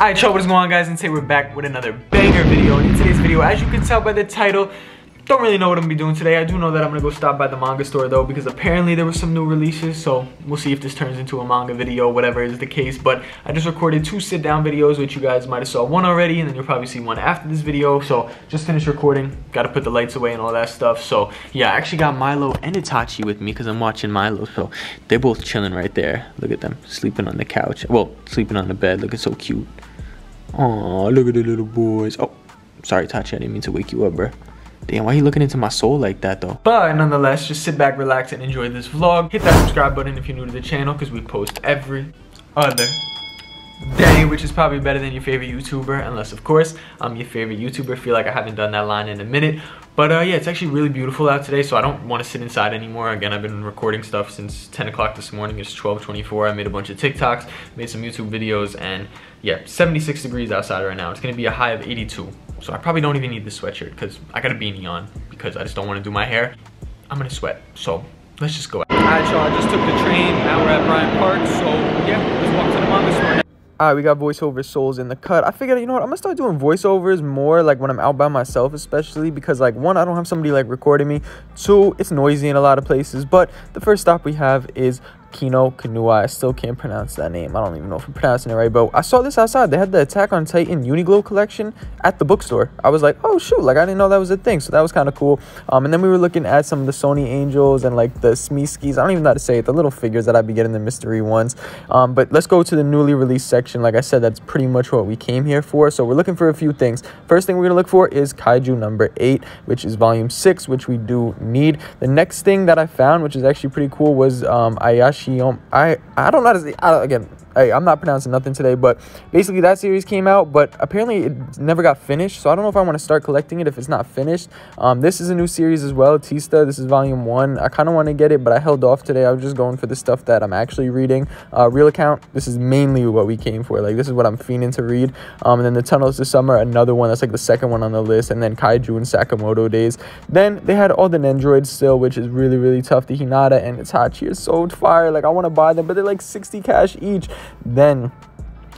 Alright y'all, what is going on guys? And today we're back with another banger video. And in today's video, as you can tell by the title, don't really know what I'm gonna be doing today. I do know that I'm gonna go stop by the manga store though because apparently there were some new releases. So we'll see if this turns into a manga video, whatever is the case. But I just recorded two sit down videos, which you guys might have saw one already, and then you'll probably see one after this video. So just finished recording, gotta put the lights away and all that stuff. So yeah, I actually got Milo and Itachi with me because I'm watching Milo. So they're both chilling right there. Look at them, sleeping on the couch. Well, sleeping on the bed, looking so cute. Oh, look at the little boys. Oh, sorry, Tachi. I didn't mean to wake you up, bro. Damn, why are you looking into my soul like that, though? But nonetheless, just sit back, relax, and enjoy this vlog. Hit that subscribe button if you're new to the channel, because we post every other day, which is probably better than your favorite YouTuber, unless, of course, I'm your favorite YouTuber. feel like I haven't done that line in a minute. But uh, yeah, it's actually really beautiful out today, so I don't want to sit inside anymore. Again, I've been recording stuff since 10 o'clock this morning. It's 12.24. I made a bunch of TikToks, made some YouTube videos, and yeah, 76 degrees outside right now. It's going to be a high of 82. So I probably don't even need this sweatshirt because I got a beanie on because I just don't want to do my hair. I'm going to sweat. So let's just go. All right, y'all. I just took the train. Now we're at Bryant Park. So yeah, let's walk to the manga store now. All right, we got voiceover Soles in the cut. I figured, you know what, I'm gonna start doing voiceovers more like when I'm out by myself, especially because like one, I don't have somebody like recording me. Two, it's noisy in a lot of places. But the first stop we have is Kino Kanua. I still can't pronounce that name. I don't even know if I'm pronouncing it right, but I saw this outside. They had the Attack on Titan Uniqlo collection at the bookstore. I was like, oh shoot, like I didn't know that was a thing. So that was kind of cool. Um, and then we were looking at some of the Sonny Angels and like the Smeeskis. I don't even know how to say it. The little figures that I'd be getting the mystery ones. Um, but let's go to the newly released section. Like I said, that's pretty much what we came here for. So we're looking for a few things. First thing we're gonna look for is Kaiju number eight, which is volume six, which we do need. The next thing that I found, which is actually pretty cool, was um, Ayashi I I don't know how to say. I, again, hey, I'm not pronouncing nothing today, but basically that series came out, but apparently it never got finished. So I don't know if I want to start collecting it if it's not finished. Um, this is a new series as well, Tista. This is volume one. I kind of want to get it, but I held off today. I was just going for the stuff that I'm actually reading. Uh, Real account. This is mainly what we came for. Like this is what I'm fiending to read. Um, and then the Tunnels this summer, another one that's like the second one on the list, and then Kaiju and Sakamoto days. Then they had all the Nendoroids still, which is really really tough. The Hinata and Itachi is so fire. Like I want to buy them, but they're like 60 cash each. Then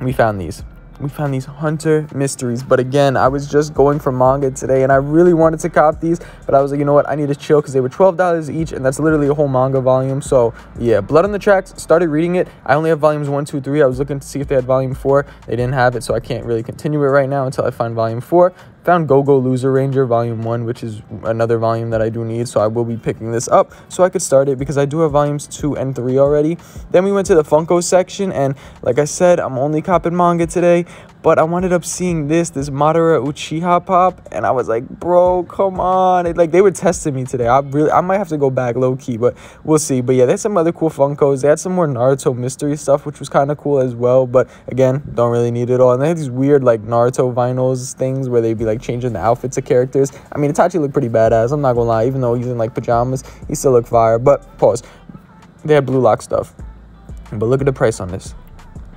we found these. We found these Hunter mysteries. But again, I was just going for manga today and I really wanted to cop these. But I was like, you know what? I need to chill because they were $12 each and that's literally a whole manga volume. So yeah, Blood on the Tracks, started reading it. I only have volumes one, two, three. I was looking to see if they had volume four. They didn't have it, so I can't really continue it right now until I find volume four. Found Go Go Loser Ranger Volume 1, which is another volume that I do need, so I will be picking this up so I could start it because I do have volumes 2 and 3 already. Then we went to the Funko section, and like I said, I'm only copping manga today, but I ended up seeing this, this Madara Uchiha pop, and I was like, bro, come on. It, like, they were testing me today. I really, I might have to go back low-key, but we'll see. But yeah, there's some other cool Funkos. They had some more Naruto mystery stuff, which was kind of cool as well, but again, don't really need it all. And they had these weird, like, Naruto vinyls things where they'd be, like, changing the outfits of characters. I mean, Itachi looked pretty badass. I'm not gonna lie. Even though he's in like pajamas, he still looked fire. But pause. They had blue lock stuff. But look at the price on this.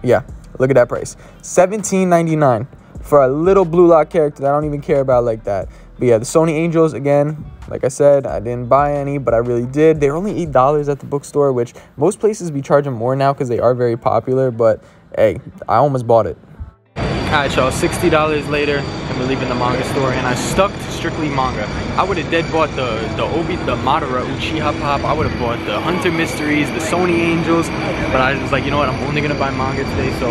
Yeah, look at that price. $17.99 for a little blue lock character that I don't even care about like that. But yeah, the Sonny Angels, again, like I said, I didn't buy any, but I really did. They're only $8 at the bookstore, which most places be charging more now because they are very popular. But hey, I almost bought it. Alright y'all, $60 later, and we're leaving the manga store, and I stuck to strictly manga. I would have dead bought the, the Obi, the Madara Uchiha Pop, I would have bought the Hunter Mysteries, the Sonny Angels, but I was like, you know what, I'm only gonna buy manga today, so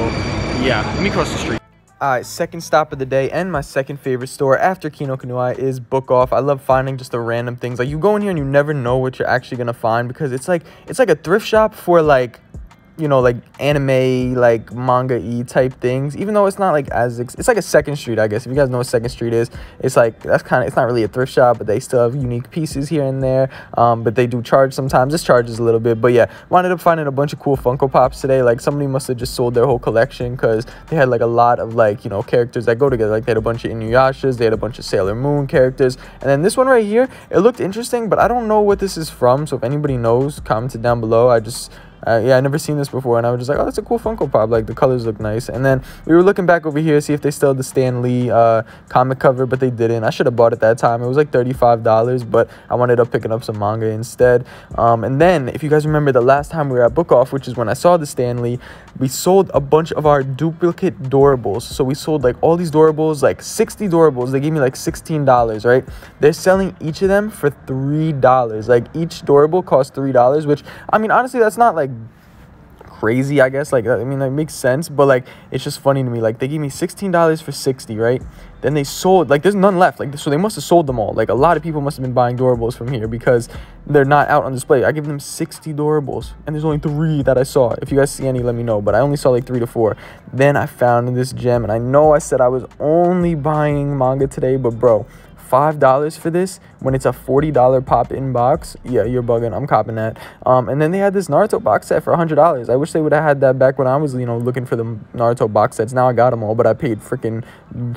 yeah, let me cross the street. Alright, second stop of the day and my second favorite store after Kino Kanua is Book Off. I love finding just the random things. Like you go in here and you never know what you're actually gonna find because it's like it's like a thrift shop for like you know like anime like manga e type things even though it's not like as it's like a second street i guess. If you guys know what second street is it's like that's kind of it's not really a thrift shop but they still have unique pieces here and there um, but they do charge sometimes. This charges a little bit but yeah wound up finding a bunch of cool funko pops today. Like somebody must have just sold their whole collection because they had like a lot of like you know characters that go together. Like they had a bunch of inuyashas they had a bunch of sailor moon characters and then this one right here it looked interesting but i don't know what this is from so if anybody knows comment it down below. I just uh, yeah, I never seen this before, and I was just like, oh, that's a cool Funko Pop. Like the colors look nice. And then we were looking back over here to see if they still had the Stan Lee uh, comic cover, but they didn't. I should have bought it that time. It was like thirty-five dollars, but I wanted up picking up some manga instead. Um, and then if you guys remember the last time we were at Book Off, which is when I saw the Stan Lee, we sold a bunch of our duplicate Doorables. So we sold like all these Doorables, like sixty Doorables. They gave me like sixteen dollars, right? They're selling each of them for three dollars. Like each Doorable costs three dollars, which I mean honestly that's not like crazy, I guess. Like, I mean, that makes sense, but like, it's just funny to me. Like, they gave me $16 for 60, right? Then they sold, like, there's none left. Like, so they must have sold them all. Like, a lot of people must have been buying Doorables from here because they're not out on display. I give them 60 Doorables, and there's only three that I saw. If you guys see any, let me know. But I only saw like three to four. Then I found this gem, and I know I said I was only buying manga today, but bro, $5 for this when it's a $40 pop-in box. Yeah, you're bugging. I'm copping that. Um, and then they had this Naruto box set for $100. I wish they would have had that back when I was, you know, looking for the Naruto box sets. Now I got them all, but I paid freaking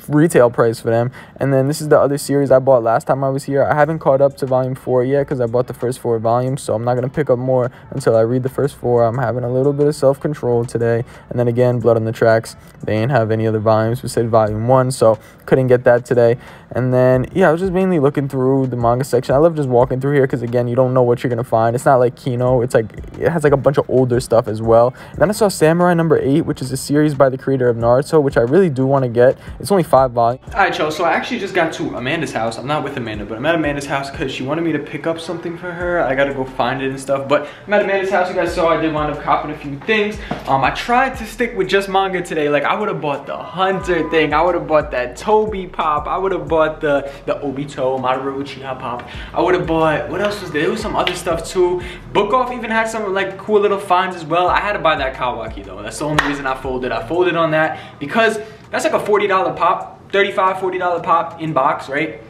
retail price for them. And then this is the other series I bought last time I was here. I haven't caught up to volume 4 yet because I bought the first four volumes, so I'm not going to pick up more until I read the first four. I'm having a little bit of self-control today. And then again, Blood on the Tracks. They ain't have any other volumes besides volume 1, so couldn't get that today. And then, yeah, I was just mainly looking through the manga section. I love just walking through here because, again, you don't know what you're going to find. It's not like Kino. It's like, it has like a bunch of older stuff as well. And then I saw Samurai number 8, which is a series by the creator of Naruto, which I really do want to get. It's only five volumes. All right, y'all. So I actually just got to Amanda's house. I'm not with Amanda, but I'm at Amanda's house because she wanted me to pick up something for her. I got to go find it and stuff. But I'm at Amanda's house. You guys saw I did wind up copping a few things. Um, I tried to stick with just manga today. Like, I would have bought the Hunter thing. I would have bought that Tobi pop. I would have bought the, the Obito, Maru Uchiha pop. I would have bought, what else was there? There was some other stuff too. Book Off even had some like cool little finds as well. I had to buy that Kawaki though. That's the only reason I folded. I folded on that because that's like a $40 pop, $35, $40 pop in box, right?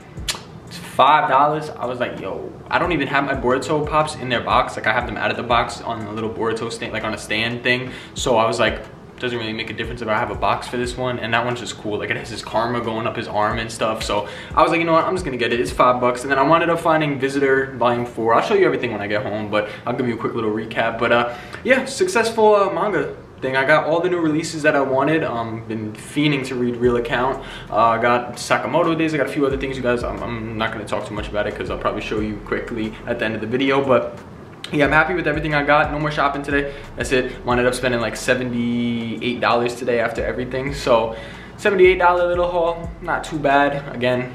It's $5. I was like, yo, I don't even have my Boruto pops in their box. Like I have them out of the box on a little Boruto stand, like on a stand thing. So I was like, doesn't really make a difference if I have a box for this one and that one's just cool like it has his karma going up his arm and stuff so I was like you know what I'm just gonna get it it's five bucks and then I wound up finding Visitor volume 4 I'll show you everything when I get home but I'll give you a quick little recap but uh yeah successful uh, manga thing. I got all the new releases that I wanted. Um, been fiending to read Real Account. Uh, I got Sakamoto Days. I got a few other things, you guys. I'm, I'm not going to talk too much about it because I'll probably show you quickly at the end of the video. But yeah, I'm happy with everything I got. No more shopping today. That's it. Wound up spending like $78 today after everything. So $78 little haul, not too bad. Again,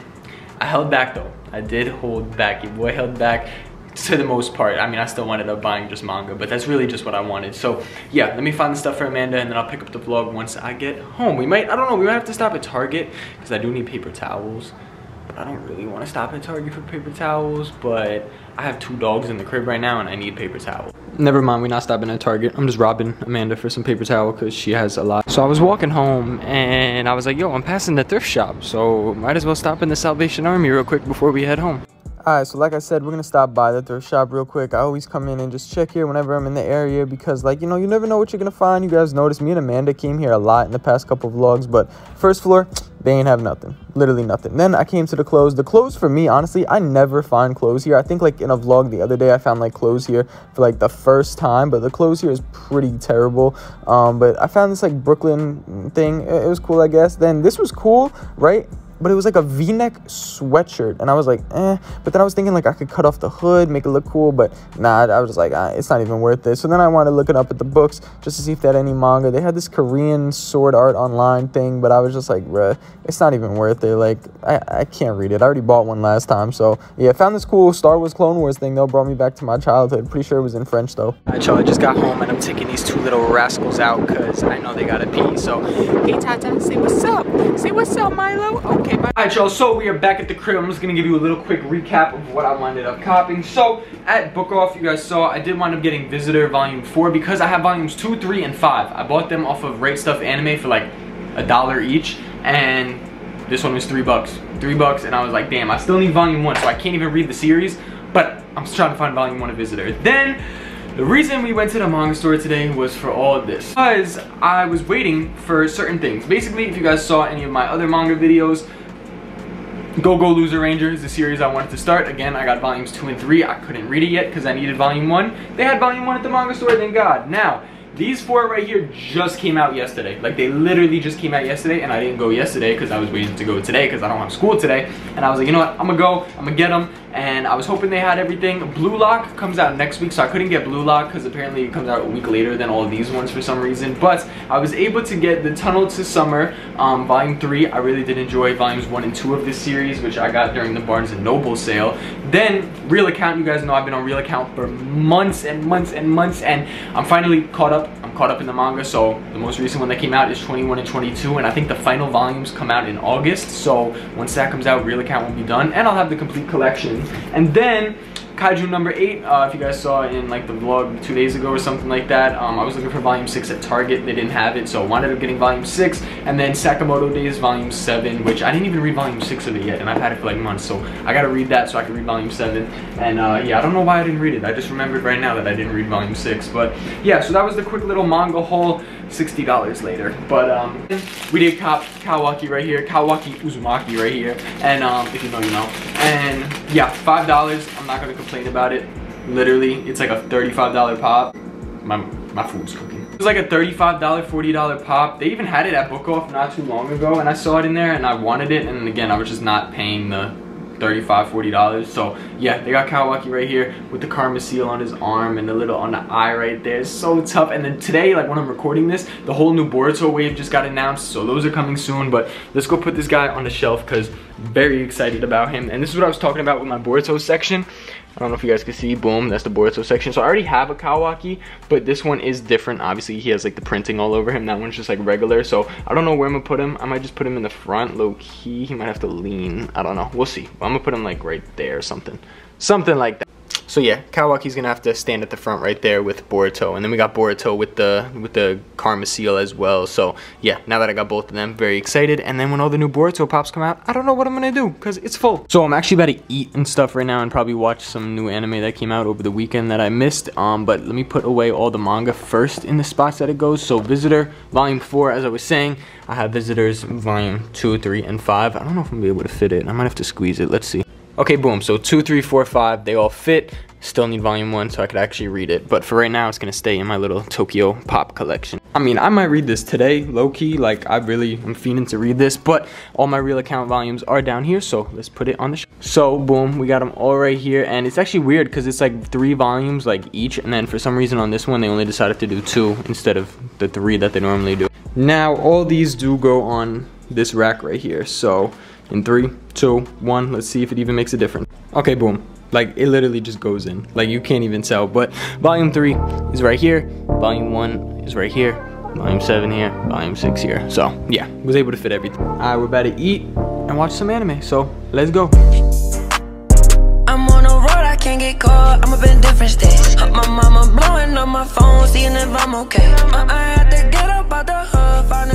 I held back though. I did hold back. Your boy held back to the most part. I mean, I still ended up buying just manga, but that's really just what I wanted. So yeah, let me find the stuff for Amanda and then I'll pick up the vlog once I get home. We might, I don't know, we might have to stop at Target because I do need paper towels. I don't really want to stop at Target for paper towels, but I have two dogs in the crib right now and I need paper towel. Never mind, we're not stopping at Target. I'm just robbing Amanda for some paper towel because she has a lot. So I was walking home and I was like, yo, I'm passing the thrift shop. So might as well stop in the Salvation Army real quick before we head home. Alright, so like I said, we're gonna stop by the thrift shop real quick. I always come in and just check here whenever I'm in the area because, like, you know, you never know what you're gonna find. You guys noticed me and Amanda came here a lot in the past couple of vlogs, but first floor, they ain't have nothing. Literally nothing. Then I came to the clothes. The clothes for me, honestly, I never find clothes here. I think, like, in a vlog the other day, I found, like, clothes here for, like, the first time, but the clothes here is pretty terrible. Um, but I found this, like, Brooklyn thing. It was cool, I guess. Then this was cool, right? But it was like a v-neck sweatshirt and i was like eh but then i was thinking like i could cut off the hood make it look cool but nah i was just like ah, it's not even worth it. So then i wanted to look it up at the books just to see if they had any manga. They had this korean sword art online thing but i was just like bruh it's not even worth it. Like i, I can't read it. I already bought one last time so yeah found this cool star wars clone wars thing though brought me back to my childhood. Pretty sure it was in french though. Alright y'all i just got home and i'm taking these two little rascals out because i know they gotta pee so hey tata say what's up. Say what's up milo. Okay Okay, bye. Alright, y'all, so we are back at the crib. I'm just gonna give you a little quick recap of what I ended up copying. So, at Book Off, you guys saw, I did wind up getting Visitor Volume 4 because I have Volumes 2, 3, and 5. I bought them off of Rate Stuff Anime for like a dollar each, and this one was three bucks. Three bucks, and I was like, damn, I still need Volume 1, so I can't even read the series, but I'm just trying to find Volume 1 of Visitor. Then, the reason we went to the manga store today was for all of this. Because I was waiting for certain things. Basically, if you guys saw any of my other manga videos, Go Go Loser Ranger is the series I wanted to start. Again, I got volumes two and three. I couldn't read it yet because I needed volume one. They had volume one at the manga store, thank God. Now, these four right here just came out yesterday. Like they literally just came out yesterday and I didn't go yesterday because I was waiting to go today because I don't have school today. And I was like, you know what, I'm gonna go, I'm gonna get them. And I was hoping they had everything. Blue Lock comes out next week, so I couldn't get Blue Lock because apparently it comes out a week later than all these ones for some reason. But I was able to get the Tunnel to Summer, um, Volume 3. I really did enjoy Volumes 1 and 2 of this series, which I got during the Barnes & Noble sale. Then, Real Account, you guys know I've been on Real Account for months and months and months, and I'm finally caught up. Caught up in the manga, so the most recent one that came out is 21 and 22, and I think the final volumes come out in August, so once that comes out, Real Account will be done, and I'll have the complete collection. And then, Kaiju number 8, uh, if you guys saw in like the vlog two days ago or something like that, um, I was looking for volume 6 at Target, they didn't have it, so I wound up getting volume 6, and then Sakamoto Days volume 7, which I didn't even read volume 6 of it yet, and I've had it for like months, so I gotta read that so I can read volume 7, and uh, yeah, I don't know why I didn't read it, I just remembered right now that I didn't read volume 6, but yeah, so that was the quick little manga haul, $60 later, but um, we did cop Kawaki right here, Kawaki Uzumaki right here, and um, if you know, you know, and yeah, $5, I'm not gonna complain about it, literally, it's like a $35 pop, my, my food's cooking. It was like a $35, $40 pop. They even had it at Book Off not too long ago and I saw it in there and I wanted it and again I was just not paying the 35 40 dollars. So yeah they got Kawaki right here with the karma seal on his arm and the little on the eye right there. It's so tough. And then today like when i'm recording this the whole new boruto wave just got announced so those are coming soon. But let's go put this guy on the shelf because very excited about him and this is what i was talking about with my boruto section I don't know if you guys can see, boom, that's the Boruto section. So I already have a Kawaki, but this one is different. Obviously, he has like the printing all over him. That one's just like regular. So I don't know where I'm gonna put him. I might just put him in the front, low key. He might have to lean. I don't know. We'll see. I'm gonna put him like right there or something. Something like that. So yeah, Kawaki's gonna have to stand at the front right there with Boruto, and then we got Boruto with the with the Karma Seal as well. So yeah, now that I got both of them, very excited. And then when all the new Boruto pops come out, I don't know what I'm gonna do because it's full. So I'm actually about to eat and stuff right now, and probably watch some new anime that came out over the weekend that I missed. Um, but let me put away all the manga first in the spots that it goes. So Visitor Volume Four, as I was saying, I have Visitors Volume Two, Three, and Five. I don't know if I'm gonna be able to fit it. I might have to squeeze it. Let's see. Okay, boom. So two, three, four, five, they all fit. Still need volume one so I could actually read it. But for right now, it's gonna stay in my little Tokyo Pop collection. I mean, I might read this today, low-key. Like, I really am fiending to read this. But all my real account volumes are down here, so let's put it on the shelf. So, boom, we got them all right here. And it's actually weird because it's like three volumes, like each. And then for some reason on this one, they only decided to do two instead of the three that they normally do. Now, all these do go on this rack right here. So, in three, two, one, let's see if it even makes a difference. Okay, boom. Like, it literally just goes in. Like, you can't even tell. But volume three is right here. Volume one is right here. Volume seven here. Volume six here. So, yeah, was able to fit everything. All right, we're about to eat and watch some anime. So, let's go. I'm on the road, I can't get caught. I'm different states. My mama blowing on my phone, seeing if I'm okay. I had to get up out the hood, find